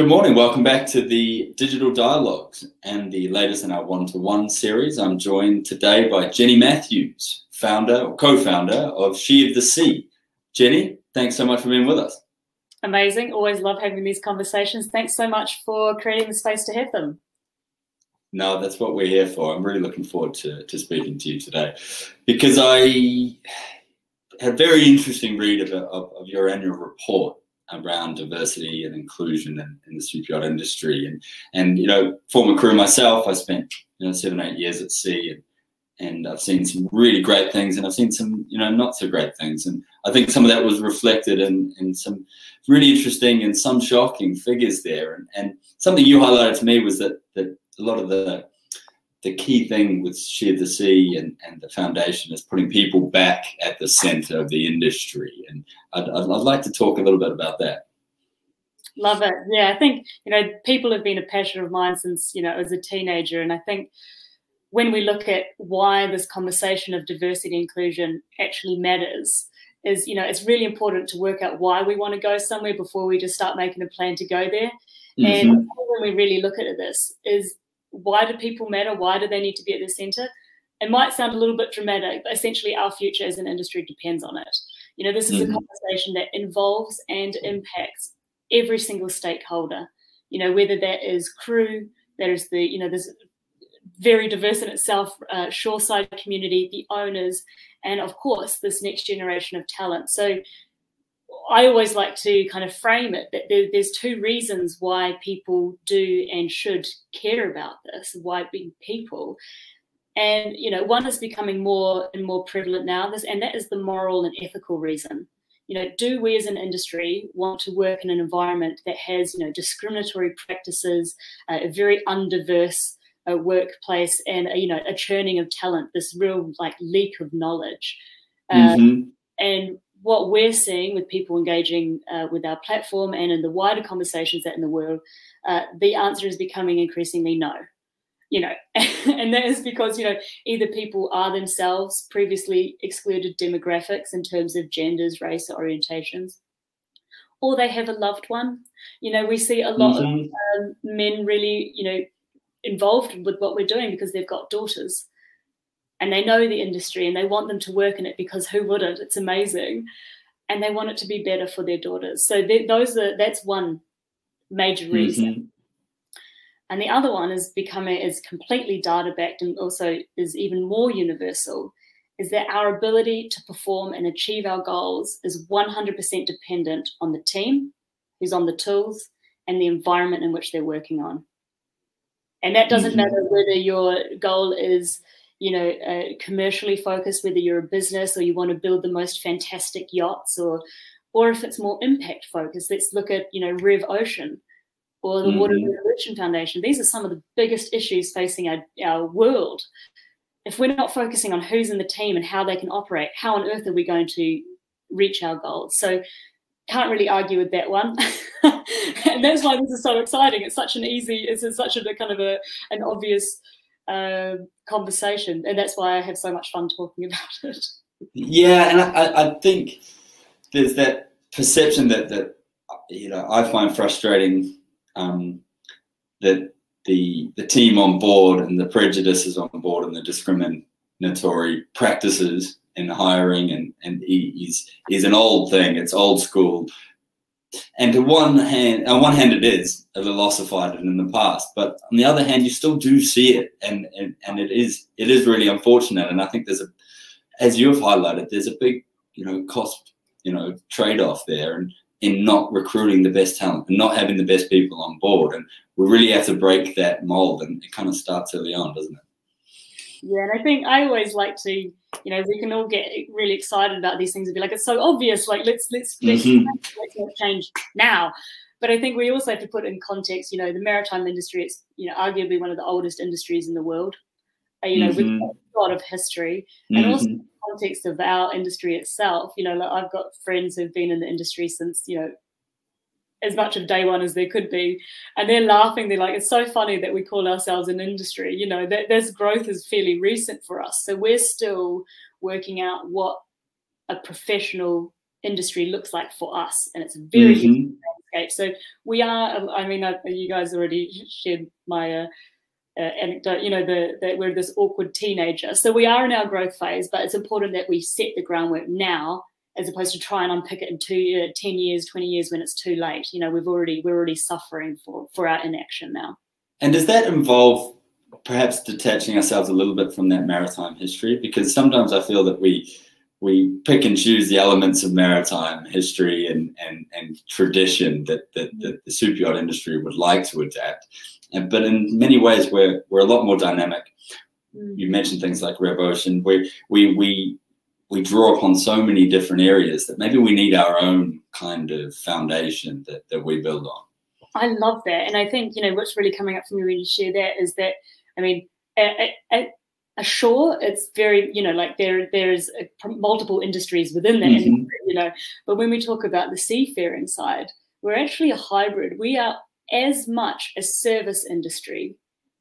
Good morning. Welcome back to the Digital Dialogues and the latest in our one to one series. I'm joined today by Jenny Matthews, founder or co founder of She of the Sea. Jenny, thanks so much for being with us. Amazing. Always love having these conversations. Thanks so much for creating the space to have them. No, that's what we're here for. I'm really looking forward to, to speaking to you today because I had a very interesting read of, of, of your annual report around diversity and inclusion in, in the super yacht industry. And and you know, former crew myself, I spent you know seven eight years at sea, and, and I've seen some really great things, and I've seen some you know not so great things. And I think some of that was reflected in in some really interesting and some shocking figures there. And and something you highlighted to me was that that a lot of the the key thing with She of the Sea and, and the foundation is putting people back at the center of the industry. And I'd, I'd, I'd, like to talk a little bit about that. Love it. Yeah, I think, you know, people have been a passion of mine since, you know, as a teenager. And I think when we look at why this conversation of diversity inclusion actually matters, is, you know, it's really important to work out why we want to go somewhere before we just start making a plan to go there. Mm-hmm. And when we really look at this, is why do people matter? Why do they need to be at the center? It might sound a little bit dramatic, but essentially our future as an industry depends on it. You know, this is mm-hmm. a conversation that involves and impacts every single stakeholder. You know, whether that is crew, that is the, you know, this very diverse in itself, uh, shoreside community, the owners, and of course, this next generation of talent. So I always like to kind of frame it that there, there's two reasons why people do and should care about this, why being people. And you know, one is becoming more and more prevalent now, this, and that is the moral and ethical reason. You know, do we as an industry want to work in an environment that has, you know, discriminatory practices, uh, a very undiverse uh, workplace, and uh, you know, a churning of talent, this real like leak of knowledge. Mm -hmm. And what we're seeing with people engaging uh, with our platform and in the wider conversations that in the world, uh, the answer is becoming increasingly no. You know, and that is because you know either people are themselves previously excluded demographics in terms of genders, race, or orientations, or they have a loved one. You know, we see a lot mm-hmm. of um, men really, you know, involved with what we're doing because they've got daughters and they know the industry and they want them to work in it because who wouldn't? It's amazing, and they want it to be better for their daughters. So those are that's one major reason. Mm-hmm. And the other one is becoming is completely data backed and also is even more universal is that our ability to perform and achieve our goals is 100% dependent on the team who's on the tools and the environment in which they're working on. And that doesn't mm-hmm. matter whether your goal is you know, uh, commercially focused, whether you're a business or you want to build the most fantastic yachts or, or if it's more impact focused, let's look at, you know, Rev Ocean or the mm-hmm. Water Revolution Foundation. These are some of the biggest issues facing our, our world. If we're not focusing on who's in the team and how they can operate, how on earth are we going to reach our goals? So can't really argue with that one. and that's why this is so exciting. It's such an easy, it's such a kind of a, an obvious uh, conversation, and that's why I have so much fun talking about it. Yeah, and I, I think there's that perception that that you know I find frustrating um, that the the team on board and the prejudices on board and the discriminatory practices in hiring and and is is an old thing. It's old school. And to one hand, uh, on one hand, it is a little ossified in the past, but on the other hand, you still do see it, and and, and it is it is really unfortunate. And I think there's a, as you have highlighted, there's a big you know cost you know trade off there, and in not recruiting the best talent and not having the best people on board, and we really have to break that mold, and it kind of starts early on, doesn't it? Yeah, and I think I always like to, you know, we can all get really excited about these things and be like, it's so obvious. Like, let's let's let's, mm-hmm. let's change now. But I think we also have to put in context, you know, the maritime industry. It's you know arguably one of the oldest industries in the world. Uh, you know, mm-hmm. with a lot of history, and mm-hmm. also the context of our industry itself. You know, like I've got friends who've been in the industry since you know as much of day one as there could be. And they're laughing. They're like, it's so funny that we call ourselves an industry. You know, that this growth is fairly recent for us. So we're still working out what a professional industry looks like for us. And it's very mm-hmm. landscape. So we are. I mean, you guys already shared my. Uh, uh, anecdote, you know, the, that we're this awkward teenager. So we are in our growth phase, but it's important that we set the groundwork now as opposed to try and unpick it in two, uh, 10 years, 20 years when it's too late. You know, we've already, we're already suffering for, for our inaction now. And does that involve perhaps detaching ourselves a little bit from that maritime history? Because sometimes I feel that we, we pick and choose the elements of maritime history and, and, and tradition that, that, that the super yacht industry would like to adapt. And, but in many ways, we're, we're a lot more dynamic. Mm. You mentioned things like Rev Ocean. We, we, we, we draw upon so many different areas that maybe we need our own kind of foundation that, that we build on. I love that. And I think, you know, what's really coming up for me when you share that is that, I mean, at, at, ashore, it's very, you know, like there there's a, multiple industries within that, mm-hmm. industry, you know. But when we talk about the seafaring side, we're actually a hybrid. We are as much a service industry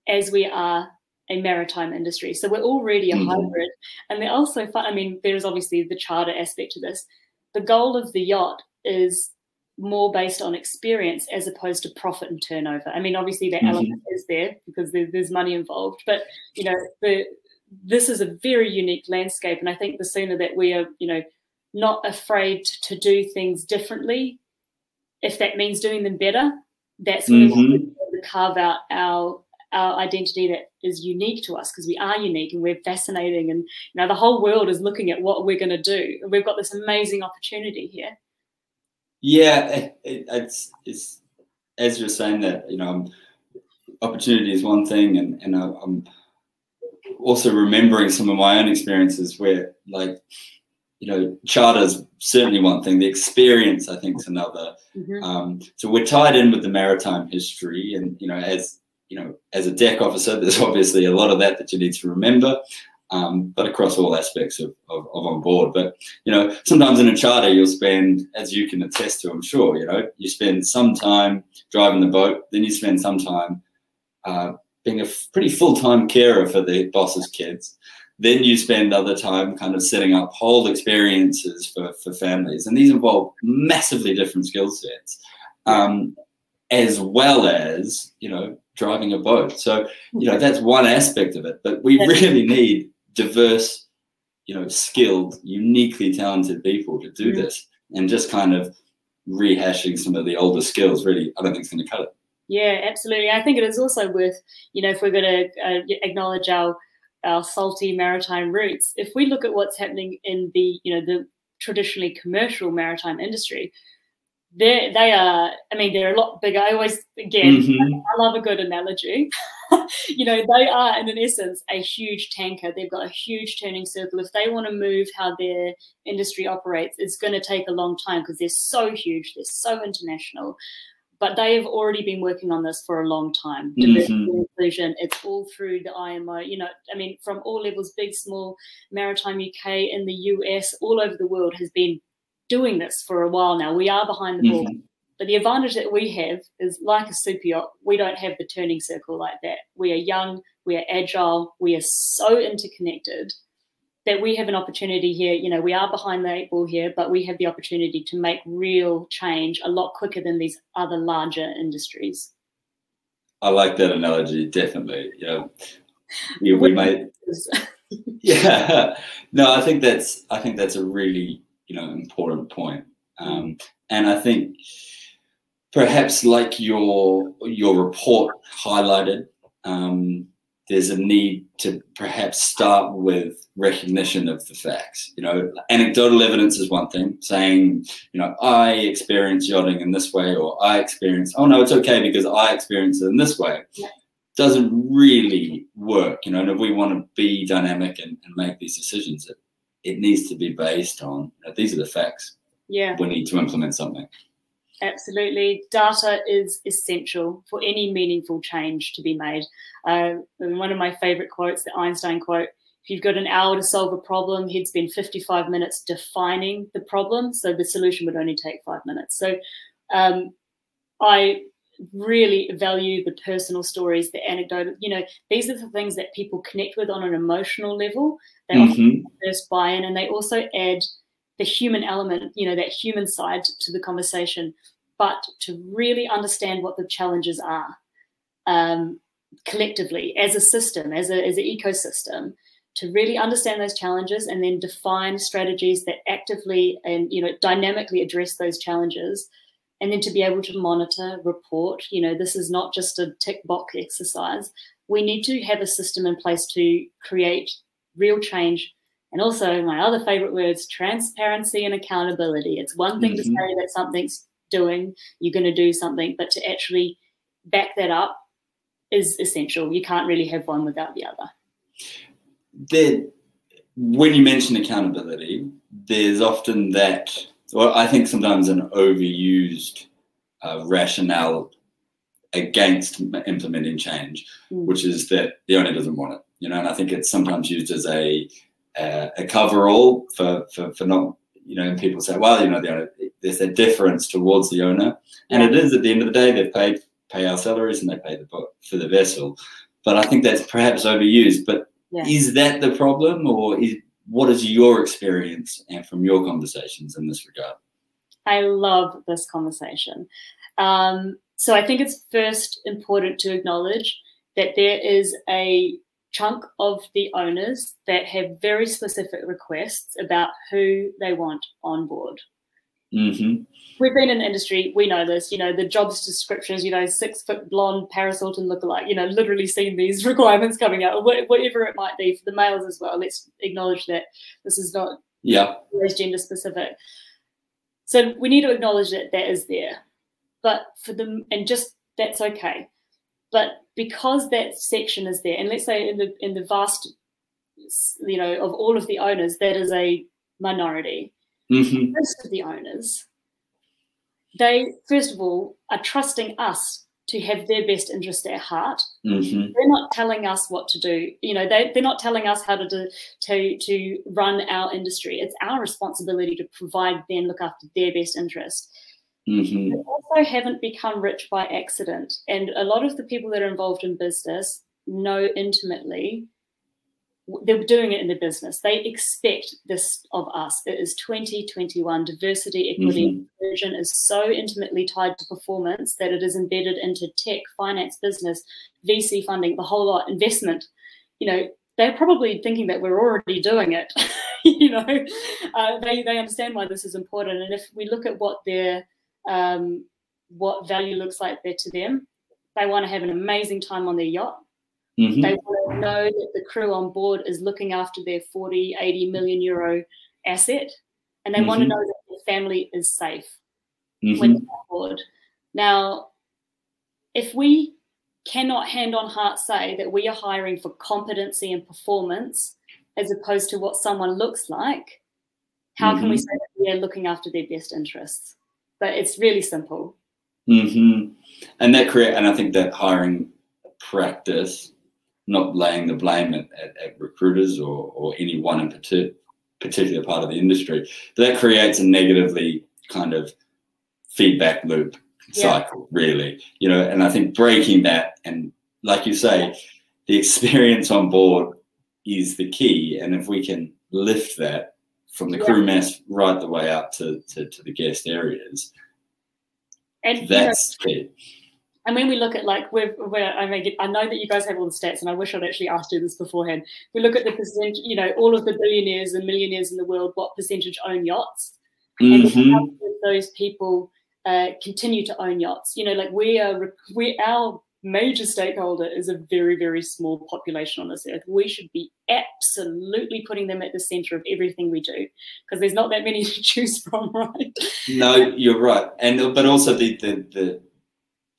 as we are a maritime industry. So we're already a mm-hmm. hybrid. And they're also fun. I mean, there's obviously the charter aspect to this. The goal of the yacht is more based on experience as opposed to profit and turnover. I mean, obviously that mm-hmm. element is there because there, there's money involved, but you know, the this is a very unique landscape. And I think the sooner that we are, you know, not afraid to do things differently, if that means doing them better, that's when mm-hmm. we carve out our our identity that is unique to us because we are unique and we're fascinating and you know the whole world is looking at what we're going to do we've got this amazing opportunity here yeah it, it's it's as you're saying that you know opportunity is one thing and and i'm also remembering some of my own experiences where like you know, charter's certainly one thing. The experience, I think, is another. Mm-hmm. Um, so we're tied in with the maritime history, and you know, as you know, as a deck officer, there's obviously a lot of that that you need to remember. Um, but across all aspects of, of, of, on board. But you know, sometimes in a charter, you'll spend, as you can attest to, I'm sure, you know, you spend some time driving the boat, then you spend some time uh, being a pretty full time carer for the boss's kids. Then you spend other time kind of setting up whole experiences for, for families. And these involve massively different skill sets, um, as well as, you know, driving a boat. So, you know, that's one aspect of it. But we really need diverse, you know, skilled, uniquely talented people to do this. And just kind of rehashing some of the older skills really, I don't think it's going to cut it. Yeah, absolutely. I think it is also worth, you know, if we're going to uh, acknowledge our our salty maritime roots, if we look at what's happening in the, you know, the traditionally commercial maritime industry, they they are. I mean, they're a lot bigger. I always, again, mm-hmm. I love a good analogy. you know, they are in an essence a huge tanker. They've got a huge turning circle. If they want to move how their industry operates, it's going to take a long time because they're so huge. They're so international but they have already been working on this for a long time. Diversity mm-hmm. inclusion, it's all through the IMO. You know, I mean, from all levels, big, small, maritime UK, in the US, all over the world has been doing this for a while now. We are behind the ball. Mm-hmm. But the advantage that we have is, like a super yacht, we don't have the turning circle like that. We are young, we are agile, we are so interconnected that we have an opportunity here. You know, we are behind the eight ball here, but we have the opportunity to make real change a lot quicker than these other larger industries. I like that analogy, definitely. Yeah, yeah we might. yeah, no, I think that's I think that's a really you know important point, um, and I think perhaps like your your report highlighted. Um, there's a need to perhaps start with recognition of the facts. You know, anecdotal evidence is one thing, saying, you know, I experience yachting in this way, or I experience, oh no, it's okay because I experience it in this way. Doesn't really work, you know. And if we want to be dynamic and, and make these decisions, it, it needs to be based on these are the facts. Yeah. We need to implement something. Absolutely. Data is essential for any meaningful change to be made. Uh, one of my favorite quotes, the Einstein quote, if you've got an hour to solve a problem, he'd spend 55 minutes defining the problem. So the solution would only take five minutes. So um, I really value the personal stories, the anecdotal. You know, these are the things that people connect with on an emotional level. They mm-hmm. first buy in and they also add the human element, you know, that human side to the conversation. but to really understand what the challenges are um, collectively as a system, as, a, as an ecosystem, to really understand those challenges and then define strategies that actively and you know dynamically address those challenges and then to be able to monitor report you know this is not just a tick box exercise. We need to have a system in place to create real change. And also my other favorite words transparency and accountability. It's one thing mm-hmm. to say that something's doing you're going to do something but to actually back that up is essential. You can't really have one without the other. There, when you mention accountability, there's often that, well, I think sometimes an overused uh, rationale against implementing change, mm. which is that the owner doesn't want it. You know, and I think it's sometimes used as a uh, a cover-all for, for for not you know. And people say, well, you know, the owner, there's a difference towards the owner, and it is at the end of the day they've paid pay our salaries and they pay the for the vessel. But I think that's perhaps overused. But yeah. Is that the problem, or is, what is your experience and from your conversations in this regard? I love this conversation. Um, so I think it's first important to acknowledge that there is a chunk of the owners that have very specific requests about who they want on board. Mm-hmm. We've been in industry, we know this. You know, the jobs descriptions, you know, six foot blonde, Paris Hilton lookalike, you know, literally seen these requirements coming out, whatever it might be for the males as well. Let's acknowledge that this is not yeah always gender specific. So we need to acknowledge that that is there. But for them, and just that's okay. But because that section is there, and let's say in the in the vast, you know, of all of the owners, that is a minority Mm-hmm. Most of the owners, they first of all are trusting us to have their best interest at heart. Mm-hmm. They're not telling us what to do. You know, they, they're not telling us how to do, to to run our industry. It's our responsibility to provide them look after their best interest. Mm-hmm. They also haven't become rich by accident, and a lot of the people that are involved in business know intimately they're doing it in the business. They expect this of us. It is 2021. Diversity, equity, mm-hmm. inclusion is so intimately tied to performance that it is embedded into tech, finance, business, VC funding, the whole lot, investment. You know, they're probably thinking that we're already doing it. you know, uh, they they understand why this is important. And if we look at what their um, what value looks like there to them, they want to have an amazing time on their yacht Mm-hmm. They want to know that the crew on board is looking after their 40, 80 million euro asset, and they mm-hmm. want to know that their family is safe mm-hmm. when they're on board. Now, if we cannot hand on heart say that we are hiring for competency and performance as opposed to what someone looks like, how can we mm-hmm. say that we are looking after their best interests? But it's really simple. Mm-hmm. And that create, and I think that hiring practice not laying the blame at, at, at recruiters or, or any one in partic- particular part of the industry. But that creates a negatively kind of feedback loop cycle, yeah. really. You know, and I think breaking that and like you say, the experience on board is the key. And if we can lift that from the yeah. crew mess right the way up to, to, to the guest areas, and that's you know, key and when we look at like we're, we're I mean I know that you guys have all the stats, and I wish I'd actually asked you this beforehand. We look at the percentage, you know, all of the billionaires and millionaires in the world, what percentage own yachts, mm-hmm. and those people uh, continue to own yachts. You know, like we are, we our major stakeholder is a very very small population on this earth. We should be absolutely putting them at the center of everything we do because there's not that many to choose from, right? No, you're right, and but also the the the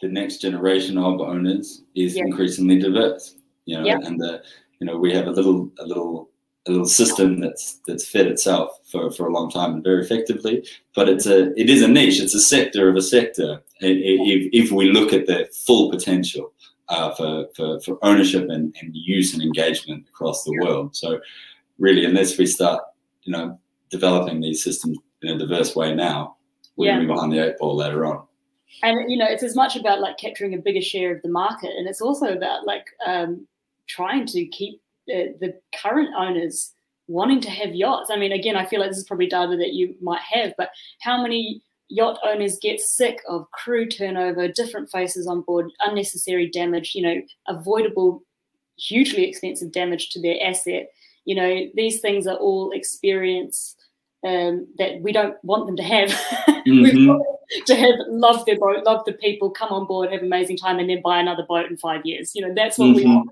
the next generation of owners is yeah. increasingly diverse. You know, yeah. and the you know we have a little a little a little system that's that's fed itself for, for a long time and very effectively. But it's a it is a niche. It's a sector of a sector. If, if we look at the full potential uh, for, for for ownership and, and use and engagement across the world. So really, unless we start you know developing these systems in a diverse way now, we're yeah. going to be behind the eight ball later on and you know it's as much about like capturing a bigger share of the market and it's also about like um, trying to keep the, the current owners wanting to have yachts i mean again i feel like this is probably data that you might have but how many yacht owners get sick of crew turnover, different faces on board, unnecessary damage, you know, avoidable, hugely expensive damage to their asset. You know, these things are all experience um, that we don't want them to have. Mm-hmm. to have love their boat, love the people, come on board, have amazing time, and then buy another boat in five years. You know, that's what mm-hmm. we want.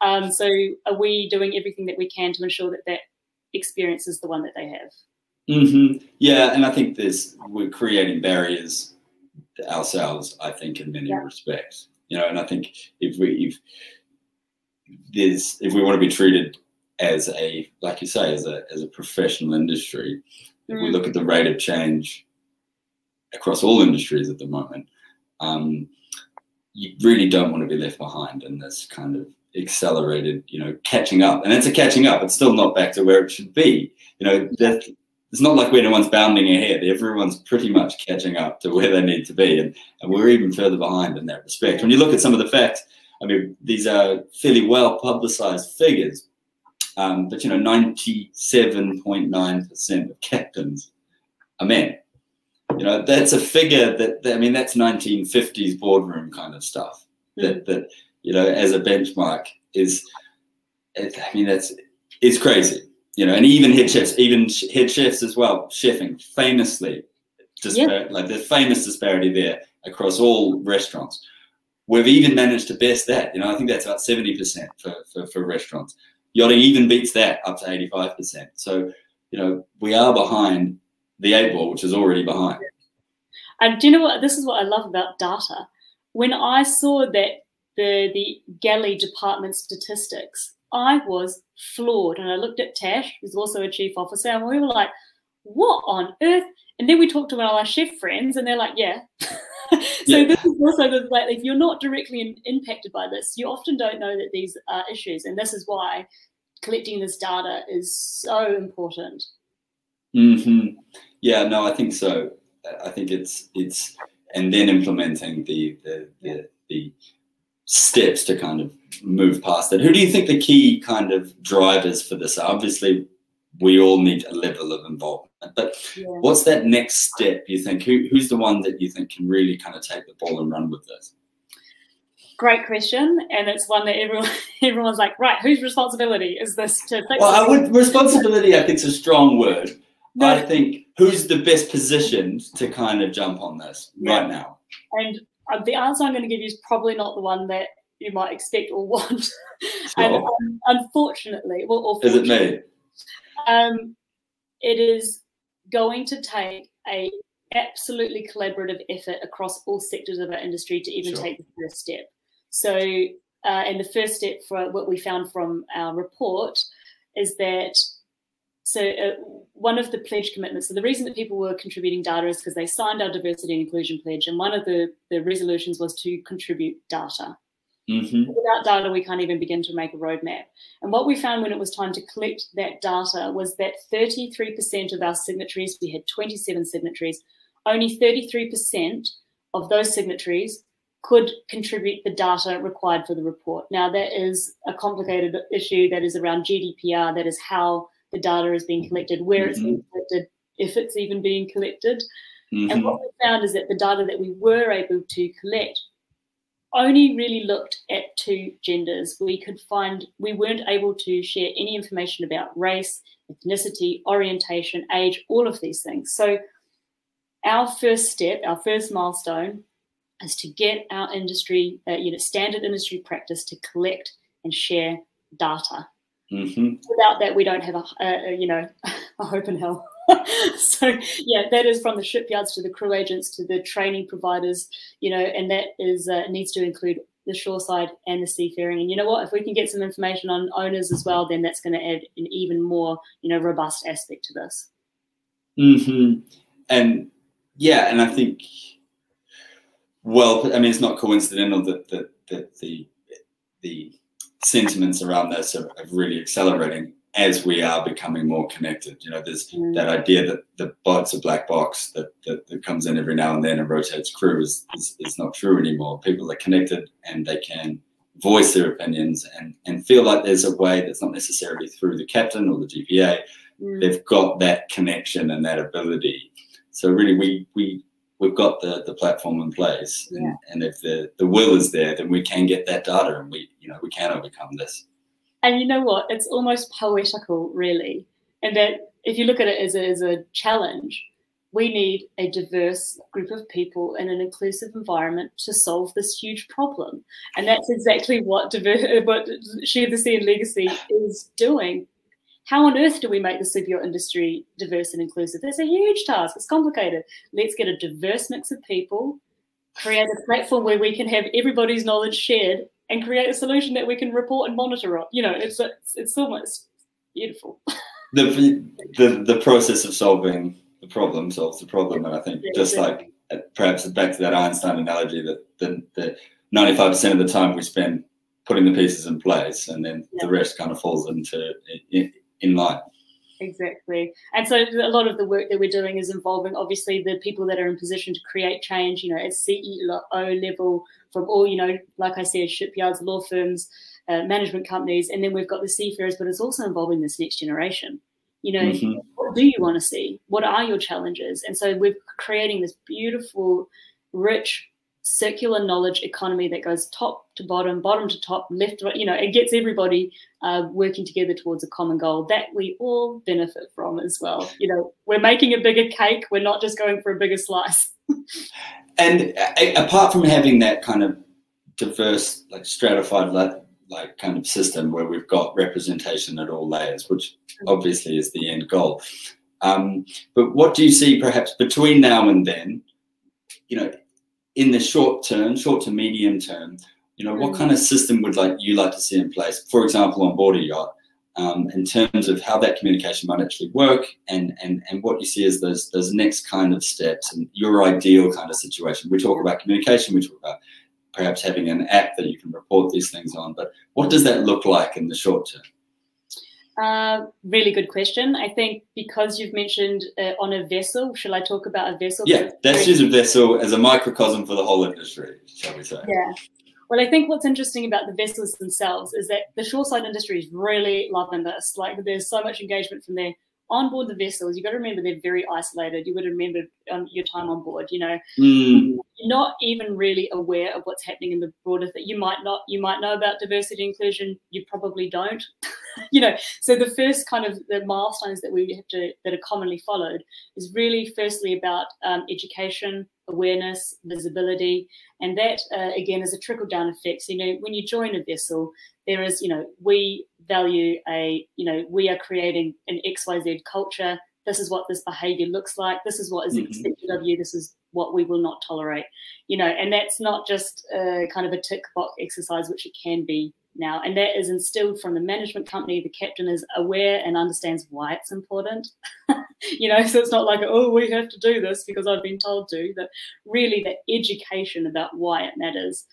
Um, so, are we doing everything that we can to ensure that that experience is the one that they have? Mm-hmm. Yeah, and I think there's we're creating barriers ourselves. I think in many yeah. respects, you know, and I think if we if there's if we want to be treated as a like you say as a as a professional industry, if we mm. look at the rate of change across all industries at the moment, um, you really don't want to be left behind in this kind of accelerated, you know, catching up. And it's a catching up. It's still not back to where it should be. You know, it's not like we're the ones bounding ahead. Everyone's pretty much catching up to where they need to be, and, and we're even further behind in that respect. When you look at some of the facts, I mean, these are fairly well publicized figures, um, but you know, 97.9% of captains are men. You know, that's a figure that, that I mean, that's 1950s boardroom kind of stuff. Mm. That that you know, as a benchmark is, I mean, that's it's crazy you know, and even head chefs, even head chefs as well, chefing famously, dispar- like the famous disparity there across all restaurants. We've even managed to best that. You know, I think that's about seventy percent for, for for restaurants. Yachting even beats that up to eighty five percent. So, you know, we are behind the eight ball, which is already behind. And do you know what? This is what I love about data. When I saw that the the galley department statistics I was floored. And I looked at Tash, who's also a chief officer, and we were like, what on earth? And then we talked to one of our chef friends, and they're like, yeah. so yeah. this is also the like if you're not directly in, impacted by this, you often don't know that these are issues, and this is why collecting this data is so important. Mm-hmm. Yeah, no, I think so. I think it's it's and then implementing the the the, the steps to kind of move past it. Who do you think the key kind of drivers for this are? Obviously, we all need a level of involvement, but yeah. what's that next step you think? Who, who's the one that you think can really kind of take the ball and run with this? Great question, and it's one that everyone everyone's like, right, whose responsibility is this to fix? Well, I would responsibility. I think is a strong word. No. I think who's the best positioned to kind of jump on this yeah. right now? And uh, the answer I'm going to give you is probably not the one that you might expect or want. Sure. and um, unfortunately, well, is it me? Um, it is going to take a absolutely collaborative effort across all sectors of our industry to even sure. take the first step. So, uh, and the first step for what we found from our report is that so uh, one of the pledge commitments, so the reason that people were contributing data is because they signed our diversity and inclusion pledge, and one of the, the resolutions was to contribute data. Mm-hmm. Without data, we can't even begin to make a roadmap. And what we found when it was time to collect that data was that 33% of our signatories, we had 27 signatories, only 33% of those signatories could contribute the data required for the report. Now, that is a complicated issue that is around GDPR, that is how the data is being collected, where mm-hmm. it's being collected, if it's even being collected. Mm-hmm. And what we found is that the data that we were able to collect only really looked at two genders. We could find, we weren't able to share any information about race, ethnicity, orientation, age, all of these things. So, our first step, our first milestone, is to get our industry, uh, you know, standard industry practice to collect and share data. Mm-hmm. Without that, we don't have a, a, you know a hope in hell. so yeah, that is from the shipyards to the crew agents to the training providers, you know, and that is uh, needs to include the shoreside and the seafaring. And you know what? If we can get some information on owners as well, then that's going to add an even more you know robust aspect to this. Mm-hmm. And yeah, and I think well, I mean, it's not coincidental that that, that the the sentiments around this are, are, really accelerating as we are becoming more connected. You know, there's mm. that idea that the boat's a black box that, that, that, comes in every now and then and rotates crew is, is, is not true anymore. People are connected and they can voice their opinions and, and feel like there's a way that's not necessarily through the captain or the DPA. Mm. They've got that connection and that ability. so really, we we we've got the the platform in place, Yeah. and, and if the the will is there, then we can get that data, and we you know we can overcome this. And you know what? It's almost poetical, really. And that if you look at it as a, as a challenge, we need a diverse group of people in an inclusive environment to solve this huge problem. And that's exactly what, diver- what She of the Sea and Legacy is doing. How on earth do we make the superyacht industry diverse and inclusive? It's a huge task. It's complicated. Let's get a diverse mix of people, create a platform where we can have everybody's knowledge shared, and create a solution that we can report and monitor on. You know, it's it's, it's almost beautiful. The, the the process of solving the problem solves the problem, and I think Yeah, just exactly. like uh, perhaps back to that Einstein analogy that the the ninety five percent of the time we spend putting the pieces in place, and then the rest kind of falls into in, line. Exactly. And so a lot of the work that we're doing is involving obviously the people that are in position to create change, you know, at CEO level from all, you know, like I said, shipyards, law firms, uh, management companies, and then we've got the seafarers, but it's also involving this next generation. You know, Mhm. what do you want to see? What are your challenges? And so we're creating this beautiful, rich, circular knowledge economy that goes top to bottom, bottom to top, left, right. You know, it gets everybody uh, working together towards a common goal that we all benefit from as well. You know, we're making a bigger cake. We're not just going for a bigger slice. And a- apart from having that kind of diverse, like stratified, like, like kind of system where we've got representation at all layers, which obviously is the end goal. Um, but what do you see perhaps between now and then? You know, in the short term, short to medium term, you know, what kind of system would like you like to see in place? For example, on board a yacht, um, in terms of how that communication might actually work, and and and what you see as those those next kind of steps and your ideal kind of situation. We talk about communication. We talk about perhaps having an app that you can report these things on. But what does that look like in the short term? Uh, really good question. I think because you've mentioned uh, on a vessel, shall I talk about a vessel? Yeah, that's use a vessel as a microcosm for the whole industry, shall we say? Yeah. Well, I think what's interesting about the vessels themselves is that the shoreside industry is really loving this. Like, there's so much engagement from there. On board the vessels, you've got to remember they're very isolated. You would have remembered um, your time on board. You know, Mm, you're not even really aware of what's happening in the broader thing. You might not. You might know about diversity and inclusion. You probably don't. you know, so the first kind of the milestones that we have to that are commonly followed is really firstly about um, education, awareness, visibility, and that uh, again is a trickle down effect. So, you know, when you join a vessel, there is, you know, we value a, you know, we are creating an XYZ culture. This is what this behavior looks like. This is what is Mhm. expected of you. This is what we will not tolerate. You know, and that's not just uh, kind of a tick box exercise, which it can be now. And that is instilled from the management company. The captain is aware and understands why it's important. you know, so it's not like, oh, we have to do this because I've been told to. That really that education about why it matters.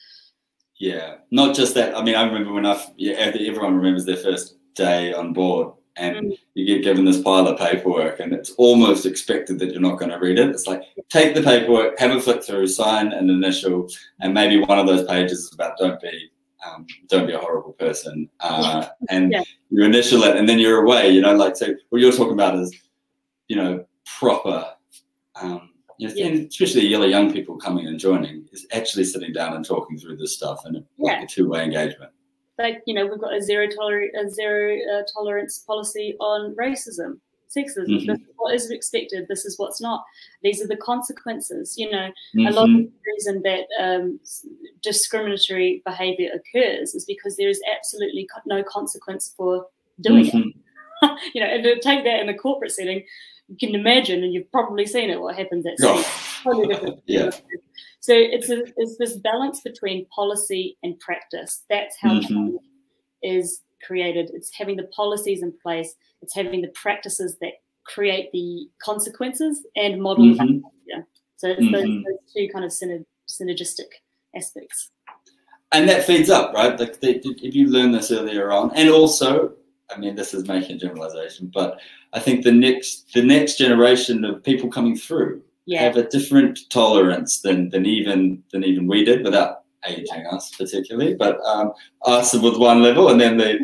yeah, not just that. I mean, I remember when I, yeah, everyone remembers their first day on board and Mm. you get given this pile of paperwork and it's almost expected that you're not going to read it. It's like, take the paperwork, have a flick through, sign an initial, and maybe one of those pages is about don't be, um, don't be a horrible person. Uh, and Yeah. you initial it and then you're away, you know, like, so what you're talking about is, you know, proper, um, you know, Yeah. and especially yellow young people coming and joining is actually sitting down and talking through this stuff and like a two-way engagement. like you know we've got a zero toler- a zero uh, tolerance policy on racism sexism Mhm. this is what is expected this is what's not these are the consequences you know a lot Mhm. of the reason that um, discriminatory behavior occurs is because there is absolutely no consequence for doing Mhm. it you know and to take that in a corporate setting you can imagine and you've probably seen it what happens at Oh, totally different. yeah. So it's a, it's this balance between policy and practice. That's how Mhm. is created. It's having the policies in place. It's having the practices that create the consequences and model. Mhm. behavior. So it's those, Mhm. those two kind of syner- synergistic aspects. and that feeds up, right? Like they, if you learn this earlier on, and also, I mean, this is making a generalization, but I think the next the next generation of people coming through Yeah. have a different tolerance than than even than even we did, without aging us particularly, but um, us with one level, and then the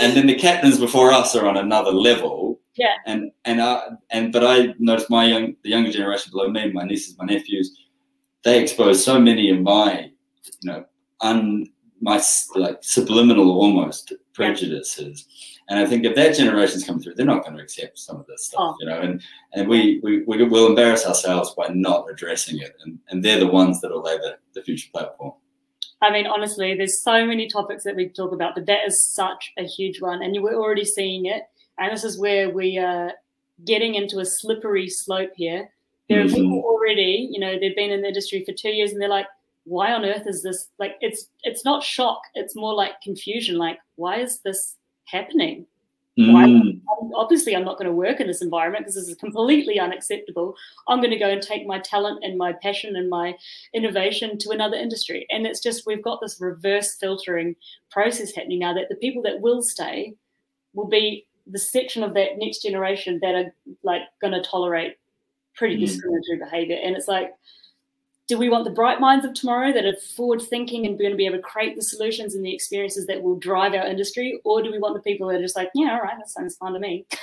and then the captains before us are on another level. Yeah. And and uh, and but I noticed my young the younger generation below me, my nieces, my nephews, they expose so many of my, you know, un my like subliminal almost prejudices. And I think if that generation's coming through, they're not going to accept some of this stuff, oh. you know. And and we, we we will embarrass ourselves by not addressing it, and, and they're the ones that will lay the, the future platform. I mean, honestly, there's so many topics that we talk about, but that is such a huge one, and you were already seeing it. And this is where we are getting into a slippery slope here. There mm-hmm. are people already, you know, they've been in the industry for two years, and they're like, "Why on earth is this?" Like, it's it's not shock; it's more like confusion. Like, why is this happening? Mm. obviously, I'm not going to work in this environment because this is completely unacceptable. I'm going to go and take my talent and my passion and my innovation to another industry. And it's just, we've got this reverse filtering process happening now that the people that will stay will be the section of that next generation that are like going to tolerate pretty mm. discriminatory behavior. And it's like, do we want the bright minds of tomorrow that are forward thinking and going to be able to create the solutions and the experiences that will drive our industry? Or do we want the people that are just like yeah all right that sounds fun to me.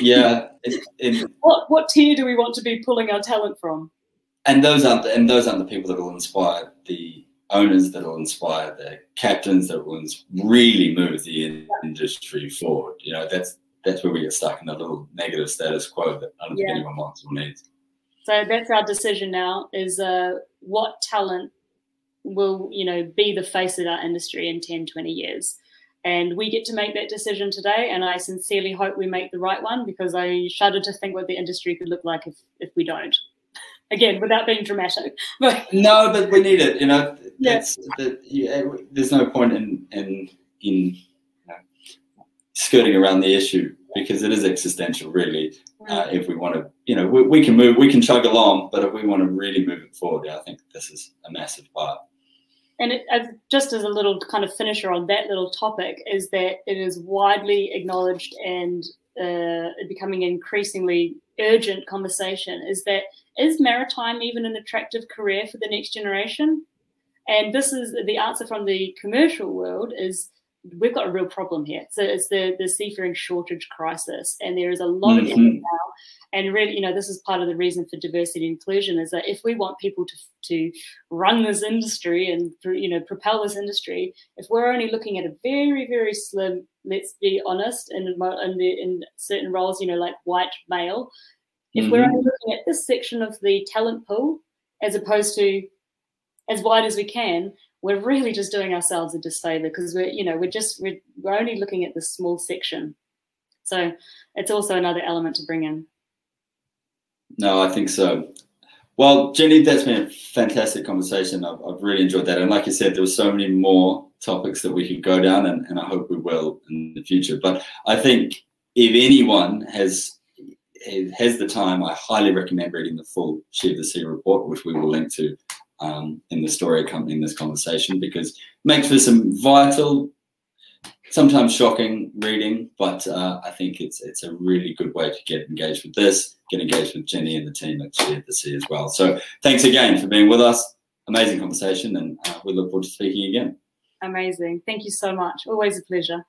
Yeah it, it, what what tier do we want to be pulling our talent from? And those aren't the, and those aren't the people that will inspire the owners that will inspire the captains that will really move the industry forward. You know that's that's where we get stuck in the little negative status quo that I don't think anyone wants or needs. So that's our decision now: is uh, what talent will you know be the face of our industry in 10, 20 years. And we get to make that decision today. And I sincerely hope we make the right one because I shudder to think what the industry could look like if, if we don't. Again, without being dramatic. But no, but we need it. You know, yeah. that, yeah, there's no point in in in you know, skirting around the issue because it is existential, really. Uh, if we want to, you know, we, we, can move, we can chug along, but if we want to really move it forward, I think this is a massive part. And it, just as a little kind of finisher on that little topic, is that it is widely acknowledged and uh, becoming increasingly urgent conversation is that is maritime even an attractive career for the next generation? And this is the answer from the commercial world is we've got a real problem here. So it's the the seafaring shortage crisis, and there is a lot mm-hmm. of it now. And really, you know, this is part of the reason for diversity and inclusion is that if we want people to to run this industry and you know propel this industry, if we're only looking at a very very slim, let's be honest, in in, the, in certain roles, you know, like white male, if mm-hmm. we're only looking at this section of the talent pool as opposed to as wide as we can, we're really just doing ourselves a disfavor because we're, you know, we're just we're, we're only looking at this small section. So it's also another element to bring in. No, I think so. Well, Jenny, that's been a fantastic conversation. I've, I've really enjoyed that. And like you said, there were so many more topics that we could go down, and, and I hope we will in the future. But I think if anyone has has the time, I highly recommend reading the full She of the Sea report, which we will link to um, in the story accompanying this conversation because it makes for some vital, sometimes shocking reading, but uh, I think it's it's a really good way to get engaged with this, get engaged with Jenny and the team at Sea as well. So thanks again for being with us. Amazing conversation, and uh, we look forward to speaking again. Amazing. Thank you so much. Always a pleasure.